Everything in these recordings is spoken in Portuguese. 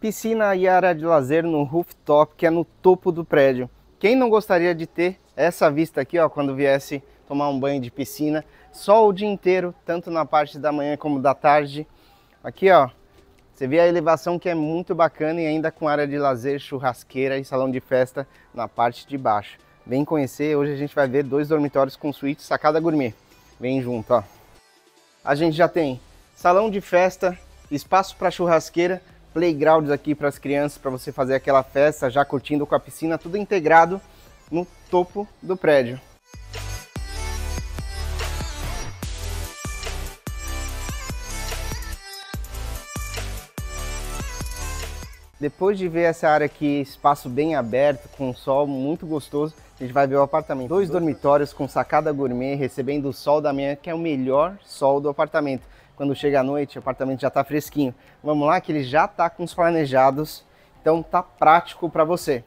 Piscina e área de lazer no rooftop, que é no topo do prédio. Quem não gostaria de ter essa vista aqui, ó, quando viesse tomar um banho de piscina, sol o dia inteiro, tanto na parte da manhã como da tarde. Aqui, ó, você vê a elevação que é muito bacana e ainda com área de lazer, churrasqueira e salão de festa na parte de baixo. Vem conhecer, hoje a gente vai ver dois dormitórios com suíte sacada gourmet. Vem junto, ó. A gente já tem salão de festa, espaço para churrasqueira, playgrounds aqui para as crianças, para você fazer aquela festa já curtindo com a piscina, tudo integrado no topo do prédio. Depois de ver essa área aqui, espaço bem aberto, com sol muito gostoso, a gente vai ver o apartamento. Dois dormitórios com sacada gourmet, recebendo o sol da manhã, que é o melhor sol do apartamento. Quando chega à noite, o apartamento já está fresquinho. Vamos lá que ele já está com os planejados, então tá prático para você.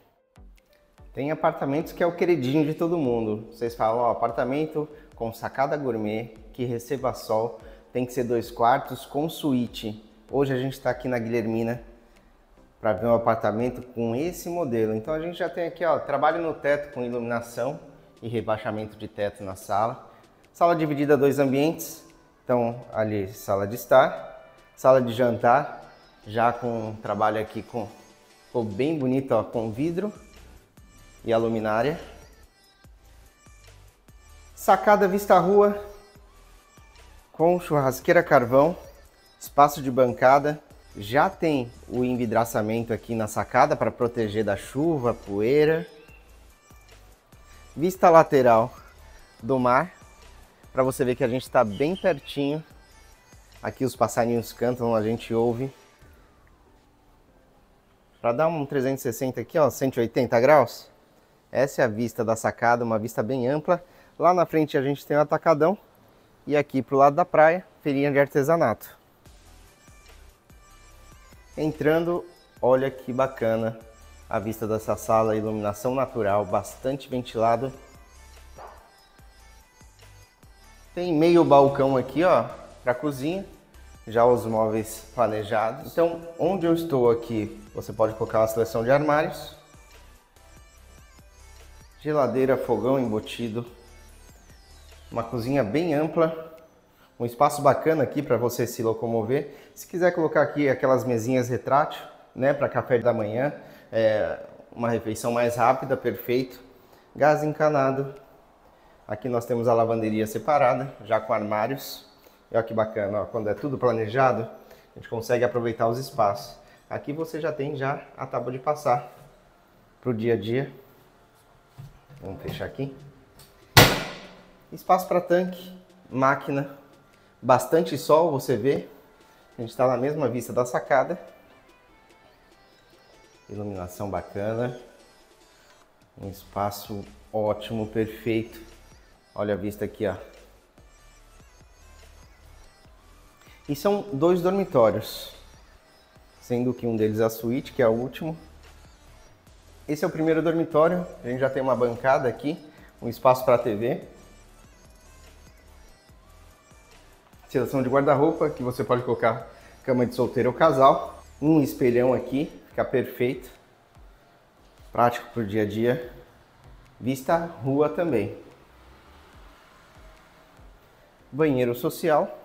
Tem apartamentos que é o queridinho de todo mundo. Vocês falam, ó, apartamento com sacada gourmet, que receba sol, tem que ser dois quartos com suíte. Hoje a gente está aqui na Guilhermina, para ver um apartamento com esse modelo. Então a gente já tem aqui, ó, trabalho no teto com iluminação e rebaixamento de teto na sala. Sala dividida dois ambientes. Então ali sala de estar, sala de jantar, já com trabalho aqui com ficou bem bonito, ó, com vidro e a luminária. Sacada vista rua com churrasqueira carvão, espaço de bancada, já tem o envidraçamento aqui na sacada para proteger da chuva, poeira. Vista lateral do mar, para você ver que a gente está bem pertinho. Aqui os passarinhos cantam, a gente ouve. Para dar um 360 aqui, ó, 180 graus. Essa é a vista da sacada, uma vista bem ampla. Lá na frente a gente tem o atacadão e aqui para o lado da praia, feirinha de artesanato. Entrando, olha que bacana a vista dessa sala, iluminação natural, bastante ventilado. Tem meio balcão aqui, ó, para cozinha, já os móveis planejados. Então, onde eu estou aqui, você pode colocar uma seleção de armários, geladeira, fogão embutido, uma cozinha bem ampla, um espaço bacana aqui para você se locomover. Se quiser colocar aqui aquelas mesinhas retrátil, né, para café da manhã, é, uma refeição mais rápida, perfeito. Gás encanado. Aqui nós temos a lavanderia separada, já com armários. Olha que bacana, ó, quando é tudo planejado, a gente consegue aproveitar os espaços. Aqui você já tem já a tábua de passar para o dia a dia. Vamos fechar aqui. Espaço para tanque, máquina, Bastante sol, você vê. A gente está na mesma vista da sacada. Iluminação bacana. Um espaço ótimo, perfeito. Olha a vista aqui, ó. E são dois dormitórios, sendo que um deles a suíte, que é o último. Esse é o primeiro dormitório, a gente já tem uma bancada aqui, um espaço para TV. seleção de guarda-roupa, que você pode colocar cama de solteiro ou casal. Um espelhão aqui, fica perfeito. Prático para o dia a dia. Vista rua também. Banheiro social.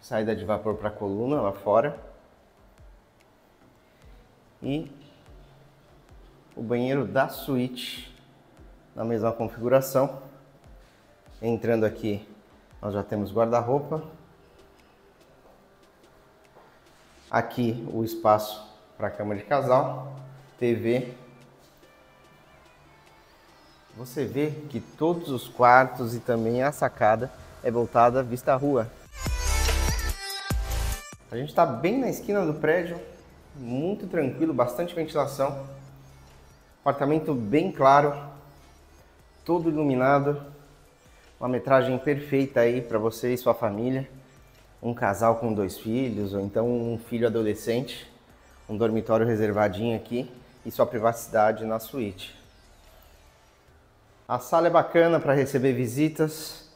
Saída de vapor para a coluna lá fora. E o banheiro da suíte na mesma configuração. Entrando aqui, nós já temos guarda-roupa. Aqui o espaço para cama de casal, TV. Você vê que todos os quartos e também a sacada é voltada vista à rua. A gente está bem na esquina do prédio, muito tranquilo, bastante ventilação. Apartamento bem claro, todo iluminado. Uma metragem perfeita aí para você e sua família. Um casal com dois filhos, ou então um filho adolescente. Um dormitório reservadinho aqui e sua privacidade na suíte. A sala é bacana para receber visitas.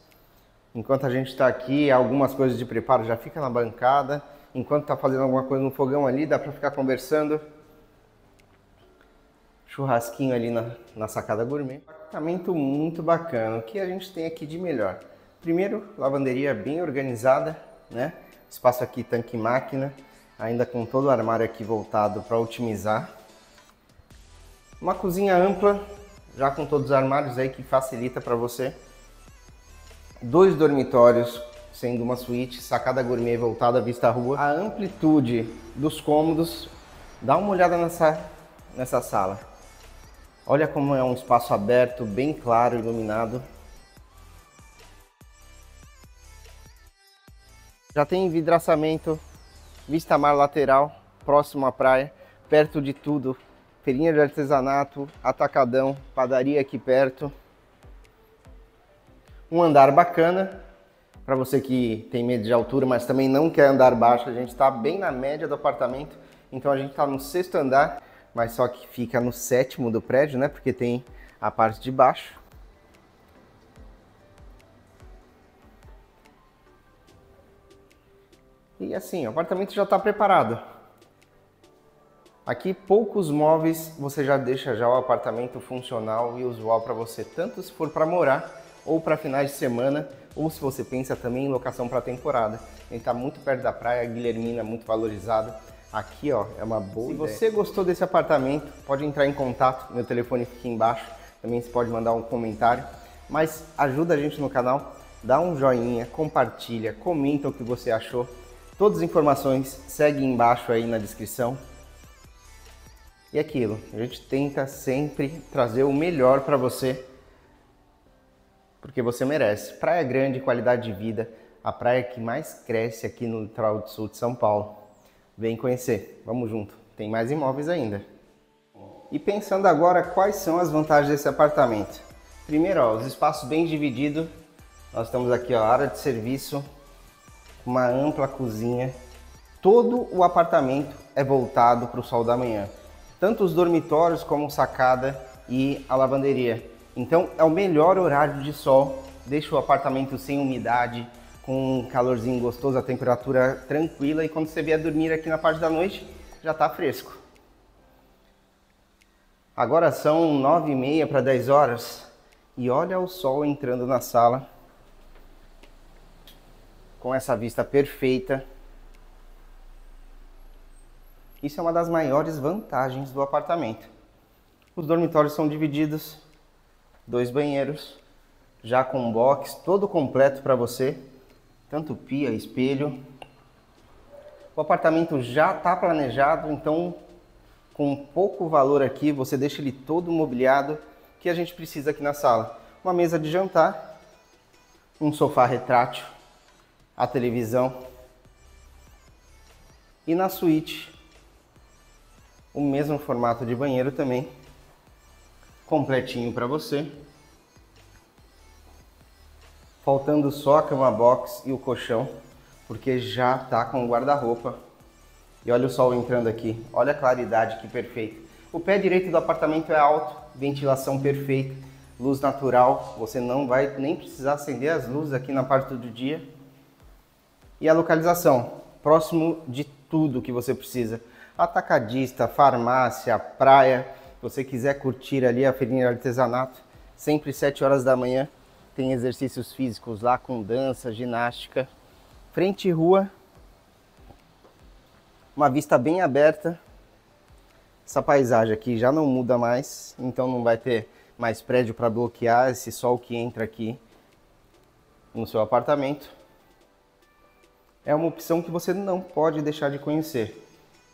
Enquanto a gente está aqui, algumas coisas de preparo já fica na bancada enquanto tá fazendo alguma coisa no fogão ali, dá para ficar conversando. Churrasquinho ali na, na sacada gourmet. Apartamento muito bacana. O que a gente tem aqui de melhor? Primeiro, lavanderia bem organizada, né? Espaço aqui tanque máquina, ainda com todo o armário aqui voltado para otimizar. Uma cozinha ampla, já com todos os armários aí que facilita para você. Dois dormitórios, sendo uma suíte, sacada gourmet voltada à vista à rua. A amplitude dos cômodos, dá uma olhada nessa, nessa sala. Olha como é um espaço aberto, bem claro, iluminado. Já tem vidraçamento, vista mar lateral, próximo à praia, perto de tudo. Feirinha de artesanato, atacadão, padaria aqui perto. Um andar bacana, para você que tem medo de altura, mas também não quer andar baixo, a gente está bem na média do apartamento. Então a gente está no sexto andar, mas só que fica no sétimo do prédio, né? Porque tem a parte de baixo. E assim, o apartamento já está preparado. Aqui poucos móveis, você já deixa já o apartamento funcional e usual para você, tanto se for para morar ou para finais de semana, ou se você pensa também em locação para temporada. Ele está muito perto da praia, Guilhermina muito valorizada. Aqui ó, é uma boa Se ideia. você gostou desse apartamento, pode entrar em contato, meu telefone fica aqui embaixo, também você pode mandar um comentário, mas ajuda a gente no canal, dá um joinha, compartilha, comenta o que você achou. Todas as informações seguem embaixo aí na descrição. E aquilo, a gente tenta sempre trazer o melhor para você, porque você merece. Praia grande, qualidade de vida, a praia que mais cresce aqui no litoral do sul de São Paulo. Vem conhecer, vamos junto, tem mais imóveis ainda. E pensando agora quais são as vantagens desse apartamento. Primeiro, ó, os espaços bem divididos. Nós estamos aqui, ó, área de serviço, uma ampla cozinha. Todo o apartamento é voltado para o sol da manhã, tanto os dormitórios como sacada e a lavanderia. Então é o melhor horário de sol, deixa o apartamento sem umidade, com um calorzinho gostoso, a temperatura tranquila e quando você vier dormir aqui na parte da noite já está fresco. Agora são nove e meia para 10 horas e olha o sol entrando na sala com essa vista perfeita. Isso é uma das maiores vantagens do apartamento. Os dormitórios são divididos, dois banheiros, já com box todo completo para você, tanto pia, espelho. O apartamento já está planejado, então com pouco valor aqui, você deixa ele todo mobiliado que a gente precisa aqui na sala. Uma mesa de jantar, um sofá retrátil, a televisão. E na suíte, o mesmo formato de banheiro também, completinho para você. Faltando só a cama box e o colchão, porque já tá com o guarda-roupa. E olha o sol entrando aqui, olha a claridade que perfeita. O pé direito do apartamento é alto, ventilação perfeita, luz natural, você não vai nem precisar acender as luzes aqui na parte do dia e a localização, próximo de tudo que você precisa. Atacadista, farmácia, praia, se você quiser curtir ali a feirinha de artesanato, sempre 7 horas da manhã, tem exercícios físicos lá com dança, ginástica. Frente rua, uma vista bem aberta. Essa paisagem aqui já não muda mais, então não vai ter mais prédio para bloquear esse sol que entra aqui no seu apartamento é uma opção que você não pode deixar de conhecer.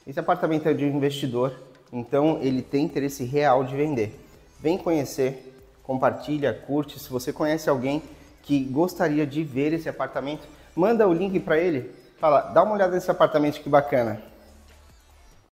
Esse apartamento é de um investidor, então ele tem interesse real de vender. Vem conhecer, compartilha, curte. Se você conhece alguém que gostaria de ver esse apartamento, manda o link para ele. Fala, dá uma olhada nesse apartamento que bacana.